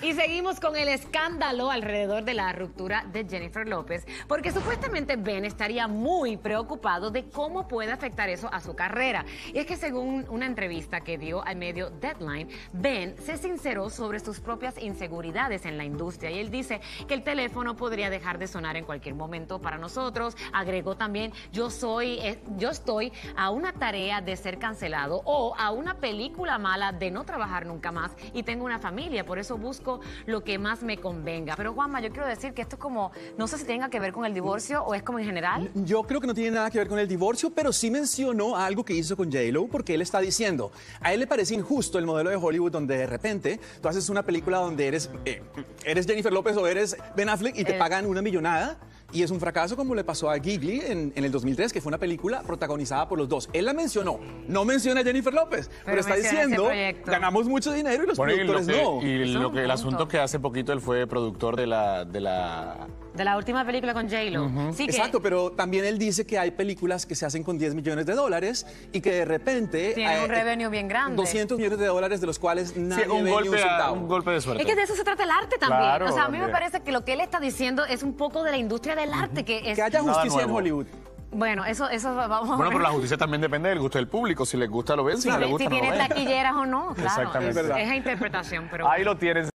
Y seguimos con el escándalo alrededor de la ruptura de Jennifer López, porque supuestamente Ben estaría muy preocupado de cómo puede afectar eso a su carrera. Y es que según una entrevista que dio al medio Deadline, Ben se sinceró sobre sus propias inseguridades en la industria y él dice que el teléfono podría dejar de sonar en cualquier momento para nosotros. Agregó también, yo soy, eh, yo estoy a una tarea de ser cancelado o a una película mala de no trabajar nunca más y tengo una familia, por eso busco lo que más me convenga. Pero Juanma, yo quiero decir que esto es como, no sé si tenga que ver con el divorcio o es como en general. Yo creo que no tiene nada que ver con el divorcio, pero sí mencionó algo que hizo con J-Lo, porque él está diciendo, a él le parece injusto el modelo de Hollywood donde de repente tú haces una película donde eres, eh, eres Jennifer López o eres Ben Affleck y te El- pagan una millonada. Y es un fracaso como le pasó a Gigli en, en el 2003, que fue una película protagonizada por los dos. Él la mencionó, no menciona a Jennifer López, pero, está menciona ese diciendo, ganamos mucho dinero y los Bueno, y lo productores que, no. y lo que un el asunto que hace poquito él fue productor de la, de la De la última película con J-Lo. Sí que- Exacto, pero también él dice que hay películas que se hacen con 10 millones de dólares y que de repente... Tienen un eh, revenue bien grande. 200 millones de dólares de los cuales nadie Sí, un, ve ni golpe un a- centavo. un golpe de suerte. Es que de eso se trata el arte también. Claro, o sea, a mí me también. parece que lo que él está diciendo es un poco de la industria del arte, que es... Que haya justicia en. Hollywood. Bueno, eso, eso vamos a Bueno, ver. pero la justicia también depende del gusto del público. Si les gusta, lo ven. Si si, no les si gusta, no lo ven. taquilleras o no, claro. Exactamente. Es, Es verdad. es a interpretación, pero... Ahí lo tienes.